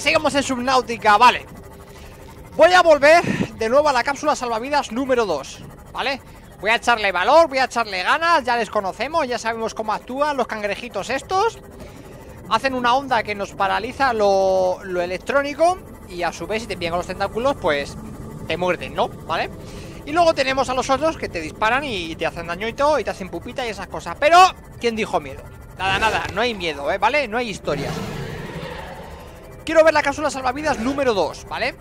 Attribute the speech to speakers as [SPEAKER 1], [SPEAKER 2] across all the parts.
[SPEAKER 1] Seguimos en Subnáutica, vale Voy a volver de nuevo a la cápsula salvavidas número 2 ¿Vale? Voy a echarle valor, voy a echarle ganas Ya les conocemos, ya sabemos cómo actúan los cangrejitos estos Hacen una onda que nos paraliza lo, lo electrónico Y a su vez si te pillan los tentáculos pues te muerden, ¿no? ¿Vale? Y luego tenemos a los otros que te disparan y te hacen daño y todo Y te hacen pupita y esas cosas Pero, ¿quién dijo miedo? Nada, nada, no hay miedo, ¿eh? ¿Vale? No hay historias Quiero ver la cápsula salvavidas número 2, ¿vale?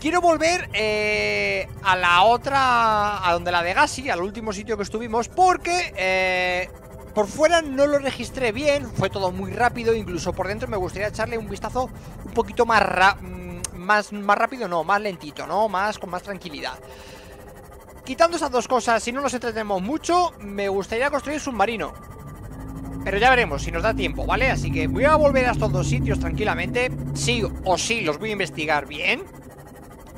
[SPEAKER 1] Quiero volver eh, a la otra, a donde la de Gassi, al último sitio que estuvimos Porque eh, por fuera no lo registré bien, fue todo muy rápido Incluso por dentro me gustaría echarle un vistazo un poquito más, mm, más, más rápido, no, más lentito, ¿no? Más con más tranquilidad Quitando esas dos cosas, si no nos entretenemos mucho, me gustaría construir submarino pero ya veremos si nos da tiempo, ¿vale? Así que voy a volver a estos dos sitios tranquilamente. Sí o sí, los voy a investigar bien.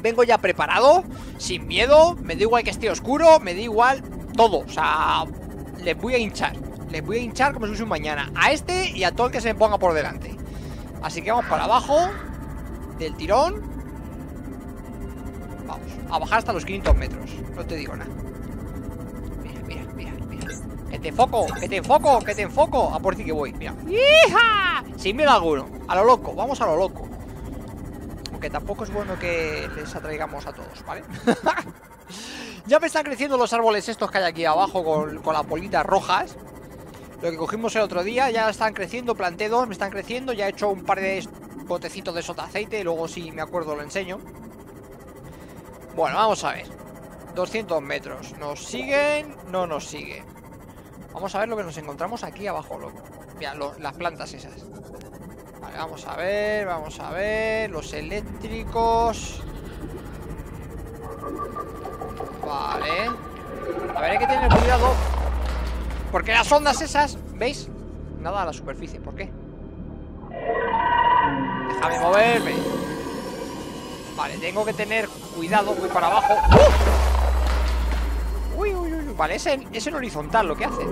[SPEAKER 1] Vengo ya preparado, sin miedo. Me da igual que esté oscuro, me da igual todo. O sea, les voy a hinchar. Les voy a hinchar como si fuese un mañana. A este y a todo el que se me ponga por delante. Así que vamos para abajo Del tirón. Vamos, a bajar hasta los 500 metros. No te digo nada te enfoco, que te enfoco, que te enfoco. A por ti que voy, mira. ¡Hija! Sin miedo alguno, a lo loco, vamos a lo loco. Aunque tampoco es bueno que les atraigamos a todos, ¿vale? ya me están creciendo los árboles estos que hay aquí abajo con, con las bolitas rojas. Lo que cogimos el otro día Ya están creciendo, planté dos, me están creciendo Ya he hecho un par de botecitos de sota aceite Luego si me acuerdo lo enseño. Bueno, vamos a ver. 200 metros. ¿Nos siguen? No nos siguen Vamos a ver lo que nos encontramos aquí abajo, loco. Mira, las plantas esas. Vale, vamos a ver, vamos a ver. Los eléctricos. Vale. A ver, hay que tener cuidado. Porque las ondas esas, ¿veis? Nada a la superficie, ¿por qué? Déjame moverme. Vale, tengo que tener cuidado, voy para abajo. Uy, uy, uy. Vale, es en, horizontal lo que hace.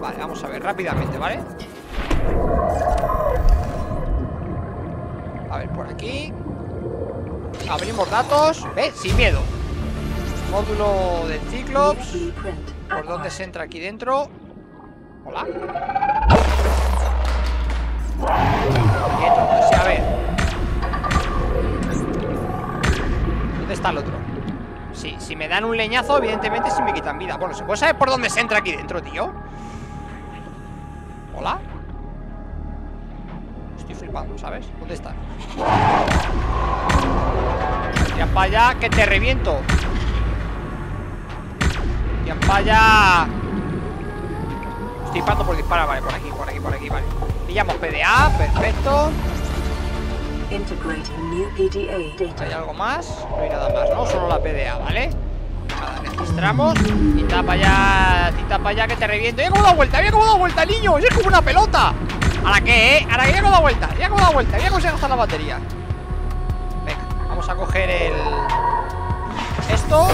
[SPEAKER 1] Vale, vamos a ver rápidamente, ¿vale? A ver, por aquí. Abrimos datos. ¿Ves? Sin miedo. Módulo de Cyclops. ¿Por dónde se entra aquí dentro? Hola. Quieto, a ver. ¿Dónde está el otro? Sí, si me dan un leñazo, evidentemente sí me quitan vida Bueno, ¿se puede saber por dónde se entra aquí dentro, tío? ¿Hola? Estoy flipando, ¿sabes? ¿Dónde está? Ya para allá, que te reviento Ya para allá Estoy parando por disparar, vale, por aquí, por aquí, por aquí, vale Pillamos PDA, perfecto ¿Hay algo más? No hay nada más, ¿no? Solo la PDA, ¿vale? Registramos Y para allá, tita para allá que te reviento ¡Mira cómo da vuelta! ¡Mira cómo da vuelta, niño! ¡Es como una pelota! ¿Ahora qué, eh? ¿Ahora que ya cómo da vuelta? ¡Ya cómo da vuelta! ¡Mira cómo se gasta la batería! Venga, vamos a coger el... Esto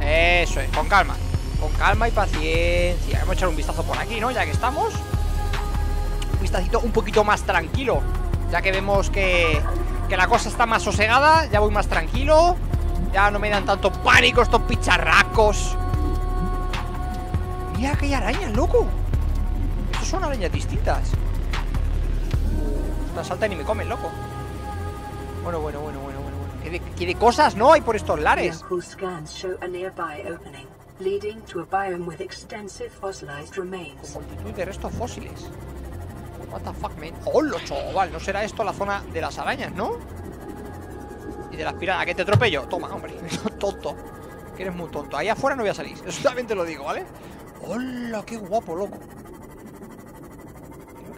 [SPEAKER 1] Eso es, con calma Con calma y paciencia Vamos a echar un vistazo por aquí, ¿no? Ya que estamos Un vistacito un poquito más tranquilo ya que vemos que, que la cosa está más sosegada Ya voy más tranquilo. Ya no me dan tanto pánico estos picharracos. Mira que hay arañas, loco. Estos son arañas distintas. Estas saltan y me comen, loco. Bueno, bueno, bueno, bueno, bueno, bueno. ¿Qué de, cosas no hay por estos lares? multitud de restos fósiles What the fuck, man ¡Hola, chaval! No será esto la zona de las arañas, ¿no? Y de las piradas ¿A te atropello? Toma, hombre Tonto Que eres muy tonto Ahí afuera no voy a salir Eso también te lo digo, ¿vale? ¡Hola! ¡Qué guapo, loco!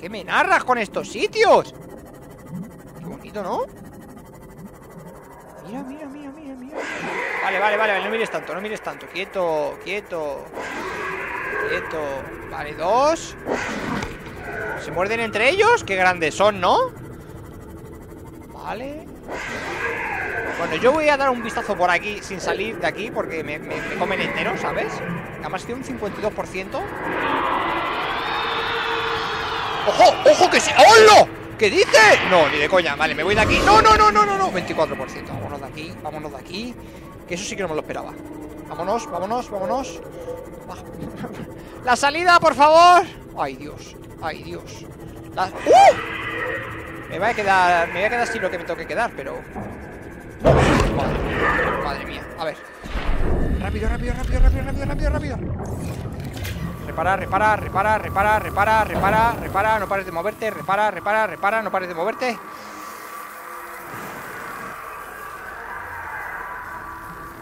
[SPEAKER 1] qué me narras con estos sitios? Qué bonito, ¿no? Mira, mira, mira, mira, mira Vale, vale, vale, no mires tanto, no mires tanto Quieto, quieto Quieto Vale, dos ¿Se muerden entre ellos? Qué grandes son, ¿no? Vale Bueno, yo voy a dar un vistazo por aquí Sin salir de aquí Porque me, comen entero, ¿sabes? Además tiene un 52% ¡Ojo! ¡Ojo que sí! ¡Hola! ¿Qué dice? No, ni de coña, vale, me voy de aquí No, no, no, no, no, no 24%, vámonos de aquí, vámonos de aquí Que eso sí que no me lo esperaba Vámonos, vámonos, vámonos La salida, por favor Ay, Dios, ay, Dios. ¡Uh! Me voy a quedar, me voy a quedar sin lo que me tengo que quedar, pero Madre, mía, a ver. Rápido, rápido, rápido, rápido, rápido, rápido, rápido. Repara, repara, repara, repara, repara, repara, repara, no pares de moverte, repara, repara, repara, no pares de moverte.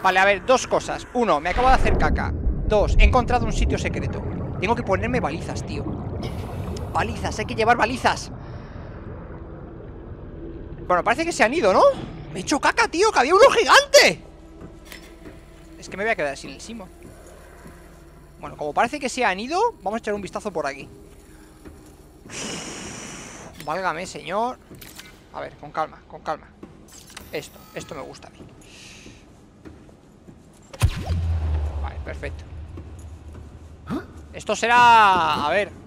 [SPEAKER 1] Vale, a ver, dos cosas. Uno, me acabo de hacer caca. Dos, he encontrado un sitio secreto. Tengo que ponerme balizas, tío Balizas, hay que llevar balizas. Bueno, parece que se han ido, ¿no? Me he hecho caca, tío, que había uno gigante. Es que me voy a quedar sin el Simo. Bueno, como parece que se han ido Vamos a echar un vistazo por aquí. Válgame, señor. A ver, con calma, con calma. Esto, esto me gusta a mí. Vale, perfecto. Esto será... A ver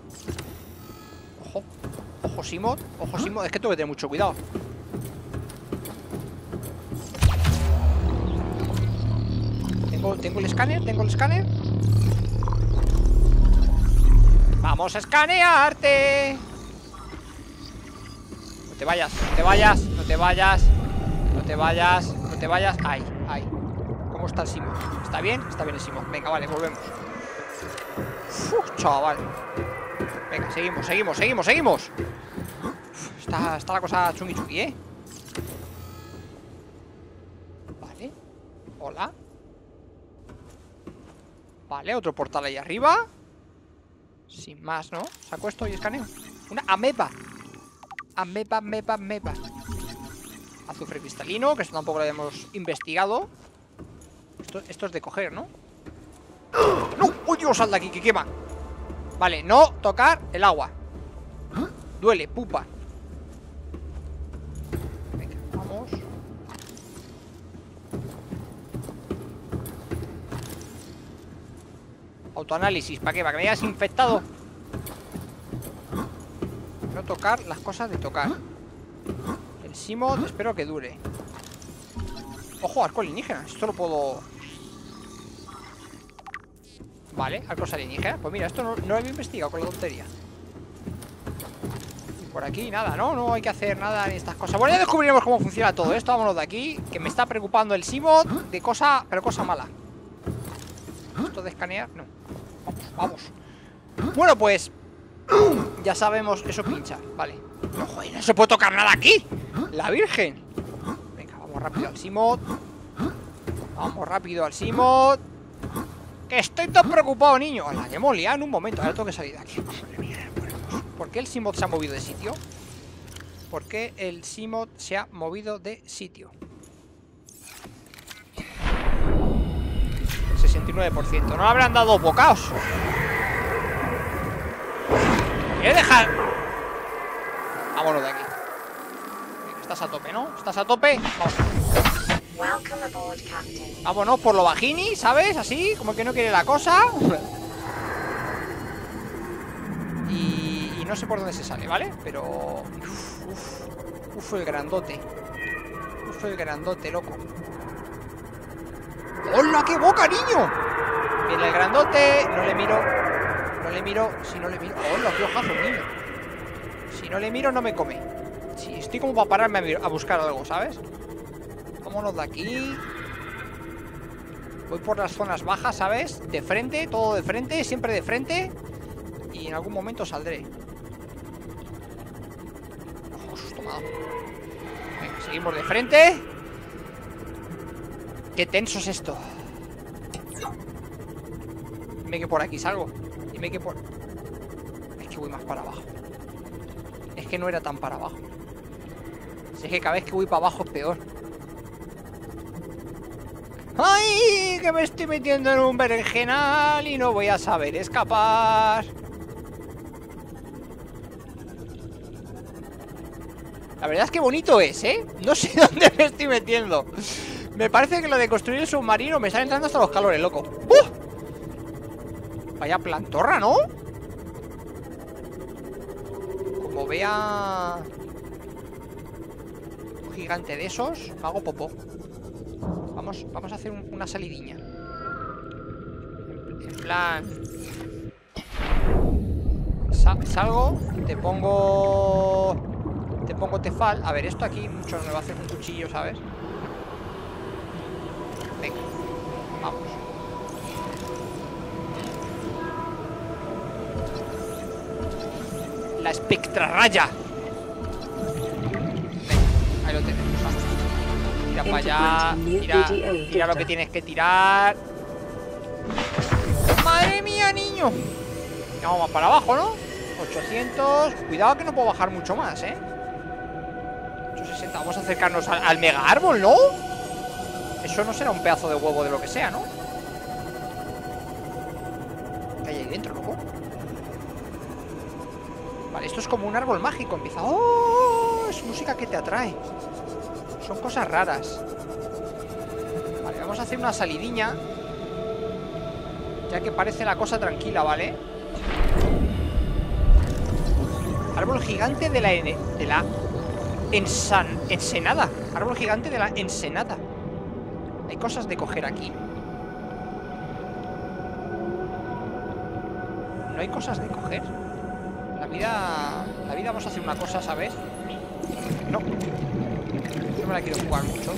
[SPEAKER 1] Ojo Simod Ojo Simod Es que tengo que tener mucho cuidado. Tengo, el escáner, tengo el escáner. Vamos a escanearte. No te vayas, no te vayas, no te vayas No te vayas, no te vayas. Ay, ay ¿Cómo está el Simo? ¿Está bien? Está bien el Simo Venga, vale, volvemos. Uf, chaval Seguimos, seguimos, seguimos, seguimos está, está la cosa chungi chungi, ¿eh? Vale Hola Vale, otro portal ahí arriba Sin más, ¿no? Saco esto y escaneo Una ameba Ameba, ameba, ameba Azufre cristalino, que esto tampoco lo habíamos investigado esto, esto es de coger, ¿no? ¡No! ¡Uy, Dios! Sal de aquí, que quema Vale, no tocar el agua. Duele, pupa. Autoanálisis, ¿para qué? ¿Para que me hayas infectado? No tocar las cosas de tocar. El Simod espero que dure. Ojo, arco alienígena Esto lo puedo... Vale, arcos alienígenas Pues mira, esto no, lo había investigado con la tontería. Por aquí nada, ¿no? No hay que hacer nada en estas cosas. Bueno, ya descubriremos cómo funciona todo esto. Vámonos de aquí Que me está preocupando el Simod De cosa, pero cosa mala. Esto de escanear, no. Vamos, Bueno, pues Ya sabemos, eso pincha. Vale. No, joder, no se puede tocar nada aquí. La virgen. Venga, vamos rápido al Simod Vamos rápido al Simod Que estoy tan preocupado, niño La hemos liado en un momento Ahora tengo que salir de aquí ¿Por qué el Simod se ha movido de sitio? ¿Por qué el Simod se ha movido de sitio? 69%. No habrán dado bocaos. ¿Quieres dejar? Vámonos de aquí. Estás a tope, ¿no? ¿Estás a tope? Vamos. Vámonos por lo bajini, ¿sabes? Así, como que no quiere la cosa. Y, no sé por dónde se sale, ¿vale? Pero... Uf, uf, el grandote. Uf, el grandote, loco. ¡Hola, qué boca, niño! Viene el grandote, no le miro No le miro, si no le miro ¡Hola, qué ojazo, niño! Si no le miro, no me come Si estoy como para pararme a buscar algo, ¿sabes? Vámonos de aquí. Voy por las zonas bajas, ¿sabes? De frente, todo de frente, siempre de frente. Y en algún momento saldré. Venga, seguimos de frente. Qué tenso es esto. Dime que por aquí salgo. Dime que por... Es que voy más para abajo. Es que no era tan para abajo. Es que cada vez que voy para abajo es peor ¡Ay! Que me estoy metiendo en un berenjenal y no voy a saber escapar La verdad es que bonito es, ¿eh? No sé dónde me estoy metiendo me parece que lo de construir el submarino me están entrando hasta los calores, loco ¡Uh! Vaya plantorra, ¿no? Como vea... gigante de esos, hago popó. Vamos, vamos a hacer una salidiña. En, plan... salgo, te pongo... Te pongo tefal. A ver, esto aquí mucho me va a hacer un cuchillo, ¿sabes? Venga, vamos. La espectra raya. Ahí lo tenemos. Tira para allá. Tira, tira lo que tienes que tirar. ¡Madre mía, niño! Vamos más para abajo, ¿no? 800. Cuidado que no puedo bajar mucho más, ¿eh? 860. Vamos a acercarnos al, mega árbol, ¿no? Eso no será un pedazo de huevo de lo que sea, ¿no? ¿Qué hay ahí dentro, loco? Vale, esto es como un árbol mágico. Empieza... ¡Oh! Es música que te atrae. Son cosas raras. Vale, vamos a hacer una salidilla Ya que parece la cosa tranquila, ¿vale? Árbol gigante de la, de la ensan, ensenada. Árbol gigante de la ensenada. Hay cosas de coger aquí. No hay cosas de coger. La vida... La vida vamos a hacer una cosa, ¿sabes? No no me la quiero jugar mucho.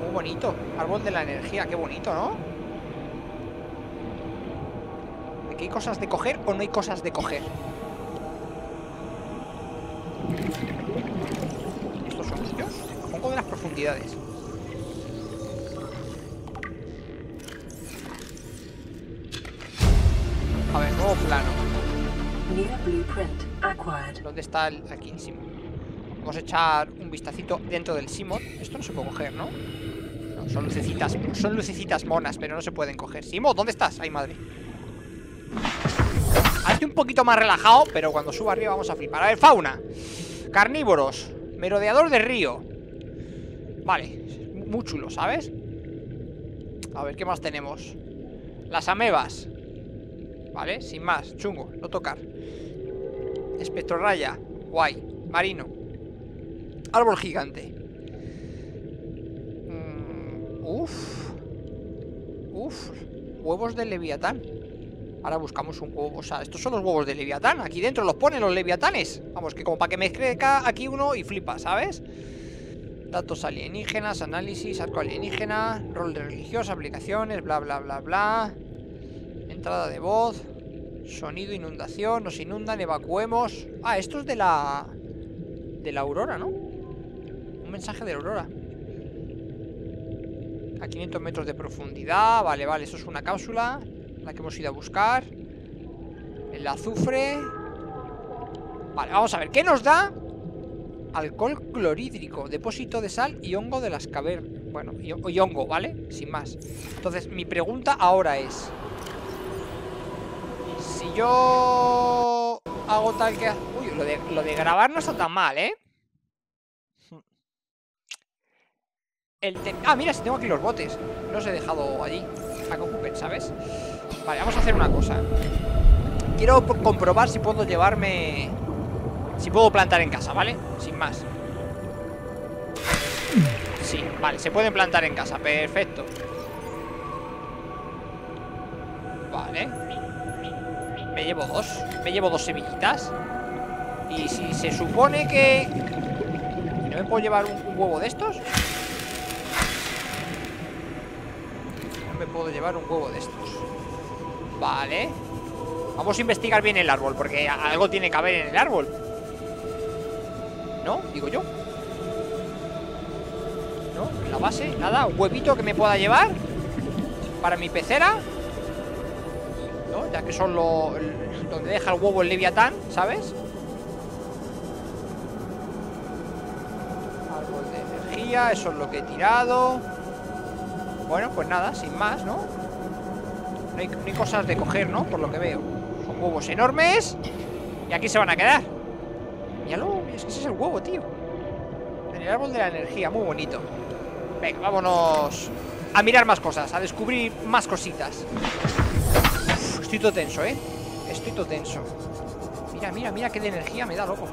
[SPEAKER 1] Muy bonito. Árbol de la energía, qué bonito, ¿no? ¿Aquí hay cosas de coger o no hay cosas de coger? ¿Estos son ellos? Pongo de las profundidades. ¿Dónde está el...? Aquí, el Simon. Vamos a echar un vistacito dentro del Simon. Esto no se puede coger, ¿no? no son lucecitas, son lucecitas monas, pero no se pueden coger. Simon, ¿dónde estás? Ay, madre. Estoy un poquito más relajado, pero cuando suba arriba vamos a flipar. A ver, fauna. Carnívoros. Merodeador de río. Vale, muy chulo, ¿sabes? A ver, ¿qué más tenemos? Las amebas Vale, sin más, chungo, no tocar Espectro raya, guay Marino. Árbol gigante. Mm, Uf Uf Huevos de leviatán. Ahora buscamos un huevo, o sea, estos son los huevos de leviatán. Aquí dentro los ponen los leviatanes. Vamos, que como para que me crezca aquí uno y flipa, ¿sabes? Datos alienígenas, análisis, arco alienígena Rol de religiosa, aplicaciones, bla bla bla bla. Entrada de voz Sonido, inundación, nos inundan, evacuemos. Ah, esto es de la... De la aurora, ¿no? Un mensaje de la aurora. A 500 metros de profundidad. Vale, vale, eso es una cápsula La que hemos ido a buscar. El azufre. Vale, vamos a ver, ¿qué nos da? Alcohol clorhídrico Depósito de sal y hongo de las cavernas. Bueno, y, y hongo, ¿vale? Sin más. Entonces, mi pregunta ahora es yo hago tal que... Uy, lo de, lo de grabar no está tan mal, ¿eh? El Ah, mira, si tengo aquí los botes Los he dejado allí A que ocupen, ¿sabes? Vale, vamos a hacer una cosa Quiero comprobar si puedo llevarme Si puedo plantar en casa, ¿vale? Sin más Sí, vale, se pueden plantar en casa Perfecto Vale me llevo dos Me llevo dos semillitas Y si se supone que... ¿No me puedo llevar un, huevo de estos? No me puedo llevar un huevo de estos Vale Vamos a investigar bien el árbol Porque algo tiene que haber en el árbol ¿No? Digo yo ¿No? En la base, nada Un huevito que me pueda llevar Para mi pecera ya que son lo, donde deja el huevo el leviatán, ¿sabes? Árbol de energía, eso es lo que he tirado Bueno, pues nada, sin más, ¿no? No hay, cosas de coger, ¿no? Por lo que veo Son huevos enormes Y aquí se van a quedar Míralo, es que ese es el huevo, tío En el árbol de la energía, muy bonito Venga, vámonos a mirar más cosas, a descubrir más cositas Estoy todo tenso, ¿eh? Estoy todo tenso. Mira, mira, mira qué de energía me da, loco.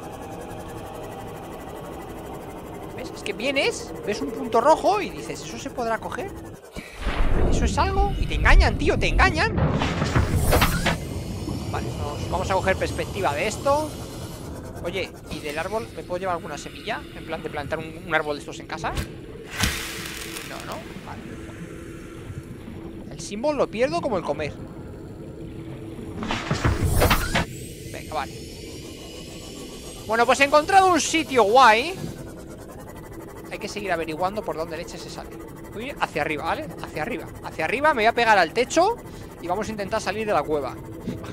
[SPEAKER 1] ¿Ves? Es que vienes, ves un punto rojo y dices, ¿eso se podrá coger? ¿Eso es algo? Y te engañan, tío, te engañan. Vale, vamos a coger perspectiva de esto. Oye, ¿y del árbol me puedo llevar alguna semilla? En plan de plantar un, árbol de estos en casa. No, no, vale. El símbolo lo pierdo como el comer. Vale. Bueno, pues he encontrado un sitio guay. Hay que seguir averiguando por dónde leche se sale. Voy hacia arriba, ¿vale? Hacia arriba. Hacia arriba me voy a pegar al techo y vamos a intentar salir de la cueva.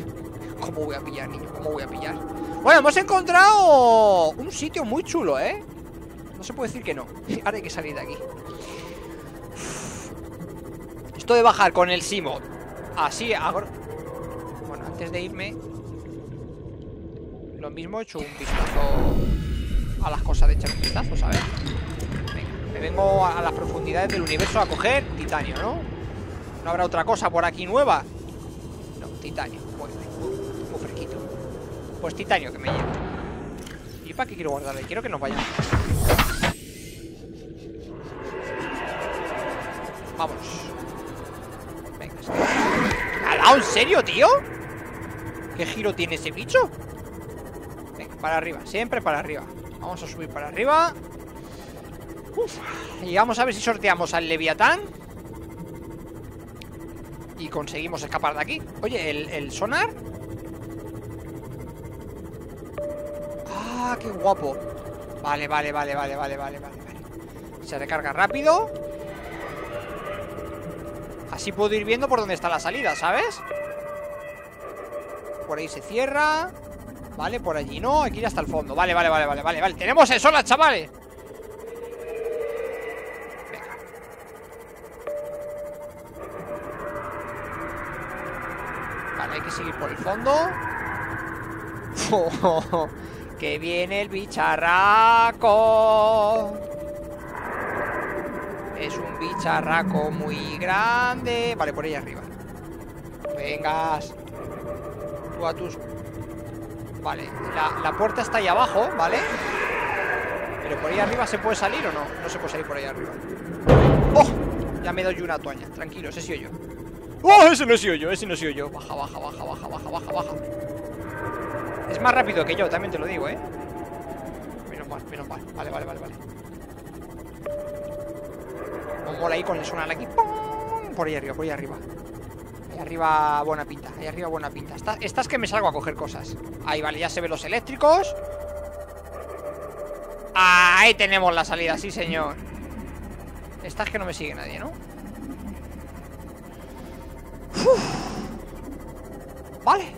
[SPEAKER 1] ¿Cómo voy a pillar, niño? ¿Cómo voy a pillar? Bueno, hemos encontrado un sitio muy chulo, ¿eh? No se puede decir que no Ahora hay que salir de aquí Esto de bajar con el Simo Así, ahora Bueno, antes de irme Lo mismo he hecho un vistazo A las cosas de echar un vistazo, ¿sabes? Venga, me vengo a las profundidades del universo a coger titanio, ¿no? ¿No habrá otra cosa por aquí nueva? No, titanio pues titanio que me llevo ¿Y para qué quiero guardarle? Quiero que nos vayamos Vamos Venga ¿Ha dado en serio, tío? ¿Qué giro tiene ese bicho? Para arriba, siempre para arriba. Vamos a subir para arriba. Y vamos a ver si sorteamos al Leviatán. Y conseguimos escapar de aquí. Oye, el sonar. ¡Ah, qué guapo! Vale, vale, vale, vale, vale, vale, vale, Se recarga rápido. Así puedo ir viendo por dónde está la salida, ¿sabes? Por ahí se cierra Vale, por allí no, hay que ir hasta el fondo Vale, vale, vale, vale, vale, vale Tenemos el sol, chavales Venga Vale, hay que seguir por el fondo Que viene el bicharraco. Es un bicharraco muy grande. Vale, por ahí arriba. Vengas. Tú a tus... Vale, la, puerta está ahí abajo, ¿vale? Pero por ahí arriba se puede salir o no? No se puede salir por ahí arriba. ¡Oh! Ya me doy una toalla. Tranquilo, ese sí yo. ¡Oh! Ese no he sido yo, ese no he sido yo. Baja, baja, baja, baja, baja, baja, baja. Es más rápido que yo, también te lo digo, ¿eh? Menos mal, menos mal Vale, vale, vale, vale Como mola ahí con el sonar aquí Por ahí arriba, por ahí arriba Ahí arriba buena pinta Ahí arriba buena pinta. Esta, es que me salgo a coger cosas. Ahí, vale, ya se ven los eléctricos. Ahí tenemos la salida, sí señor. Esta es que no me sigue nadie, ¿no? Vale.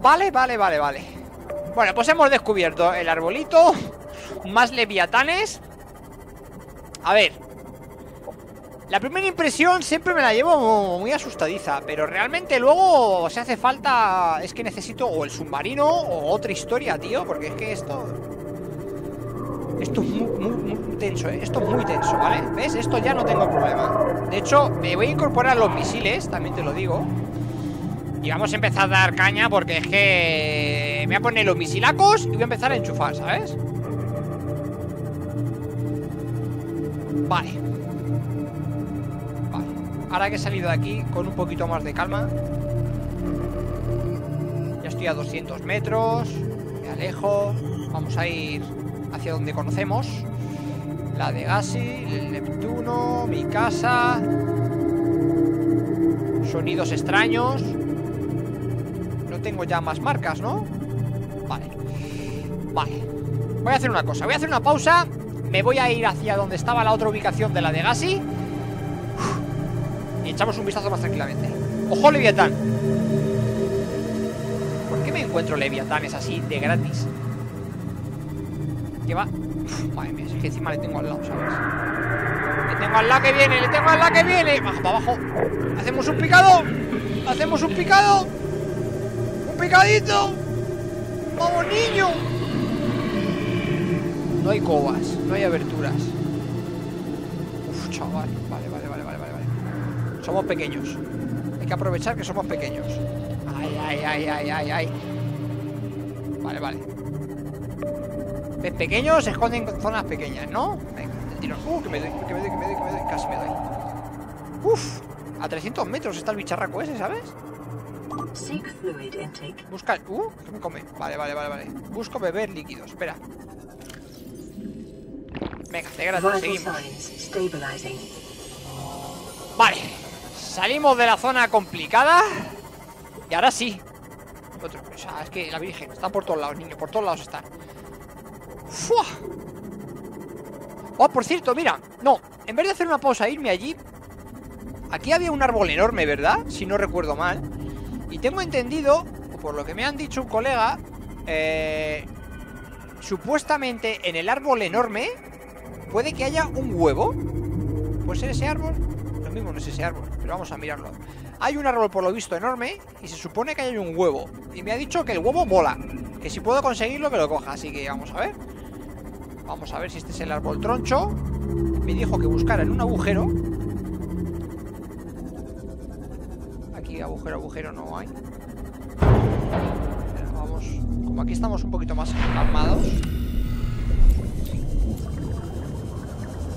[SPEAKER 1] Vale, vale, vale, vale. Bueno, pues hemos descubierto el arbolito Más leviatanes. A ver La primera impresión siempre me la llevo muy asustadiza Pero realmente luego se hace falta Es que necesito o el submarino O otra historia, tío Porque es que esto... Esto es muy, muy, tenso, ¿eh? Esto es muy tenso, ¿vale? ¿Ves? Esto ya no tengo problema De hecho, me voy a incorporar los misiles También te lo digo y vamos a empezar a dar caña porque es que... Me voy a poner los misilacos y voy a empezar a enchufar, ¿sabes? Vale Ahora que he salido de aquí con un poquito más de calma. Ya estoy a 200 metros Me alejo Vamos a ir hacia donde conocemos. La de Gasi, el Neptuno, mi casa. Sonidos extraños. Tengo ya más marcas, ¿no? Vale. Vale. Voy a hacer una cosa, voy a hacer una pausa. Me voy a ir hacia donde estaba la otra ubicación de la de Gasi Y echamos un vistazo más tranquilamente ¡Ojo, Leviatán! ¿Por qué me encuentro Leviatanes así de gratis? ¿Qué va? madre mía, es que encima le tengo al lado, ¿sabes? Le tengo al lado que viene, le tengo al lado que viene Baja para abajo Hacemos un picado Hacemos un picado picadito! ¡Vamos, niño! No hay cobas, no hay aberturas. Somos pequeños. Hay que aprovechar que somos pequeños. Ay, ay, ay, ay, ay, ay. Vale, vale. Pez pequeño se esconde en zonas pequeñas, ¿no? Venga, el. Uh, que me doy, que me doy, que me doy, que me doy. Casi me doy. Uf, a 300 metros está el bicharraco ese, ¿sabes? Busca... Uh, que me come. Vale, vale, vale, vale. Busco beber líquidos. Espera. Venga, de gratis, seguimos. Vale. Salimos de la zona complicada. Y ahora sí. Otro, o sea, es que la Virgen está por todos lados, niño. Por todos lados está. ¡Fua! Oh, por cierto, mira. No, en vez de hacer una pausa e irme allí. Aquí había un árbol enorme, ¿verdad? Si no recuerdo mal. Y tengo entendido, por lo que me han dicho un colega, eh, supuestamente en el árbol enorme puede que haya un huevo. ¿Puede ser ese árbol? No es ese árbol, pero vamos a mirarlo. Hay un árbol por lo visto enorme y se supone que hay un huevo. Y me ha dicho que el huevo mola. Que si puedo conseguirlo que lo coja. Así que vamos a ver. Vamos a ver si este es el árbol troncho. Me dijo que buscara en un agujero. Aquí agujero, agujero no hay. Pero vamos. Como aquí estamos un poquito más calmados.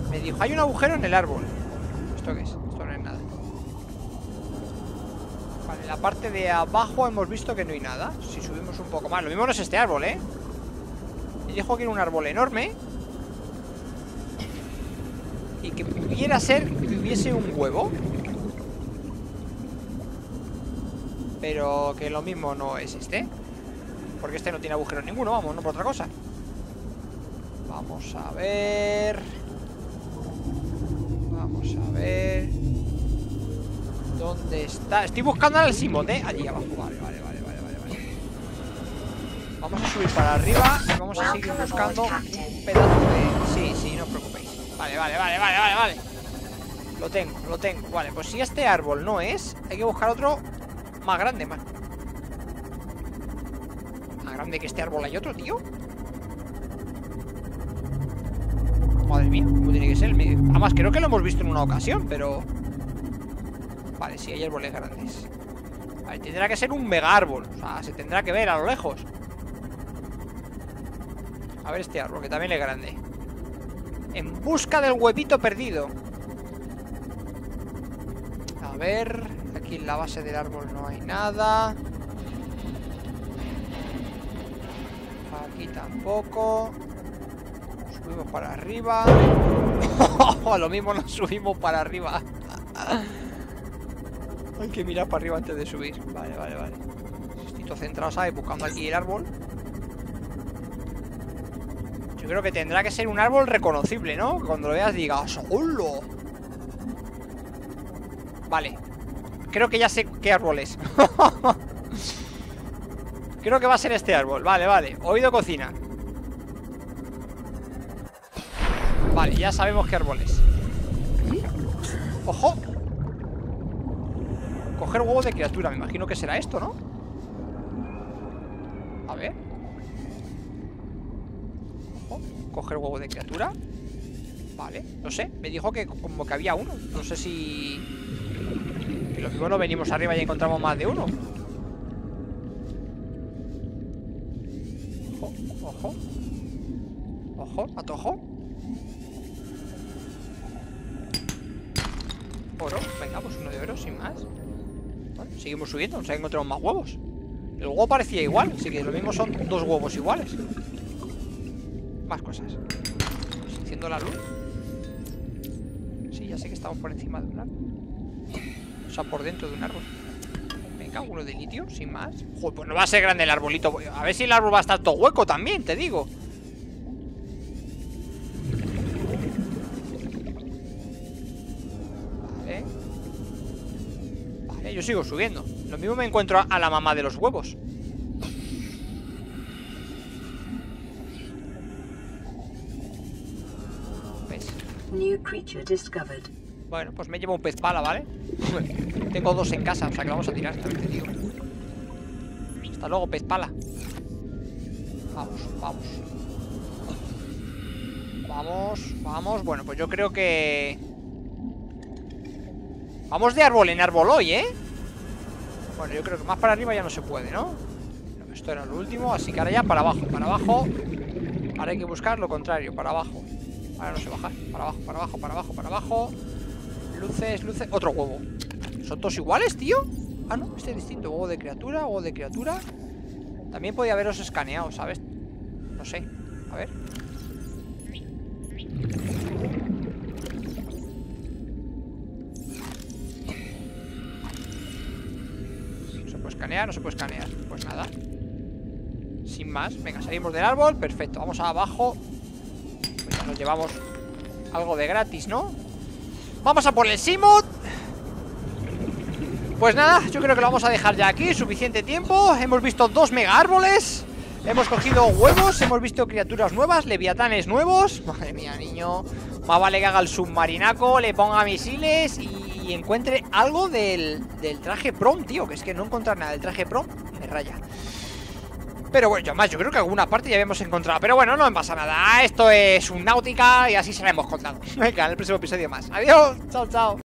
[SPEAKER 1] Me dijo, hay un agujero en el árbol. ¿Esto qué es? Esto no es nada. Vale, en la parte de abajo hemos visto que no hay nada. Si subimos un poco más. Lo mismo no es este árbol, ¿eh? Dijo que era un árbol enorme. Y que pudiera ser que hubiese un huevo. Pero que lo mismo no es este. Porque este no tiene agujero ninguno, vamos, no por otra cosa. Vamos a ver. Vamos a ver. ¿Dónde está? Estoy buscando al Simón, ¿eh? Allí abajo. Vale, vale, vale, vale, vale. Vamos a subir para arriba y vamos a seguir buscando un pedazo de. Sí, sí, no os preocupéis. Vale, vale, vale, vale, vale, vale. Lo tengo, lo tengo. Vale, pues si este árbol no es, hay que buscar otro más grande, más. Más grande que este árbol hay otro, tío. Madre mía, ¿cómo tiene que ser? Además, creo que lo hemos visto en una ocasión, pero... Vale, sí, hay árboles grandes. Vale, tendrá que ser un mega árbol. O sea, se tendrá que ver a lo lejos. A ver este árbol, que también es grande. En busca del huevito perdido. A ver... Aquí en la base del árbol no hay nada. Aquí tampoco. Subimos para arriba. Lo mismo nos subimos para arriba. Hay que mirar para arriba antes de subir. Vale, vale, vale. Estoy centrado, ¿sabes? Buscando aquí el árbol. Yo creo que tendrá que ser un árbol reconocible, ¿no? Cuando lo veas digas ¡Hola! Vale. Creo que ya sé qué árbol es. Creo que va a ser este árbol. Vale, vale. Oído cocina. Vale, ya sabemos qué árbol es. ¡Ojo! Coger huevo de criatura. Me imagino que será esto, ¿no? A ver. Ojo. Coger huevo de criatura. Vale, no sé. Me dijo que como que había uno. No sé si... Que lo mismo no venimos arriba y encontramos más de uno. Ojo, ojo. Ojo, atojo. Oro, venga, pues uno de oro, sin más. Seguimos subiendo, nos encontramos más huevos. El huevo parecía igual, así que lo mismo son dos huevos iguales. Más cosas. Pues enciendo la luz. Sí, ya sé que estamos por encima de un árbol. O sea, por dentro de un árbol. Venga, uno de litio, sin más. Joder, pues no va a ser grande el arbolito. A ver si el árbol va a estar todo hueco también, te digo. Yo sigo subiendo. Lo mismo me encuentro a- la mamá de los huevos. Bueno, pues me llevo un pez pala, ¿vale? Tengo dos en casa, o sea que vamos a tirar, también te digo. Hasta luego, pez pala. Vamos, vamos. Vamos, vamos. Bueno, pues yo creo que... Vamos de árbol en árbol hoy, ¿eh? Bueno, yo creo que más para arriba ya no se puede, ¿no? Esto era lo último, así que ahora ya para abajo, para abajo Ahora hay que buscar lo contrario, para abajo Ahora no sé bajar, para abajo, para abajo, para abajo, para abajo Luces, luces, otro huevo ¿Son todos iguales, tío? Ah, no, este es distinto, huevo de criatura, huevo de criatura También podía haberos escaneado, ¿sabes? No sé, a ver No se puede escanear. Pues nada. Sin más, venga, salimos del árbol Perfecto, vamos abajo. Pues nos llevamos algo de gratis, ¿no? Vamos a por el Simut. Pues nada, yo creo que lo vamos a dejar ya aquí Suficiente tiempo. Hemos visto dos mega árboles. Hemos cogido huevos, hemos visto criaturas nuevas Leviatanes nuevos. Madre mía, niño. Más vale que haga el submarinaco Le ponga misiles y, encuentre algo del, del traje prom, tío Que es que no encontrar nada del traje prom Me raya. Pero bueno, yo más, yo creo que alguna parte ya habíamos encontrado Pero bueno, no me pasa nada. Esto es un náutica y así se la hemos contado. Venga, en el próximo episodio más. Adiós, chao, chao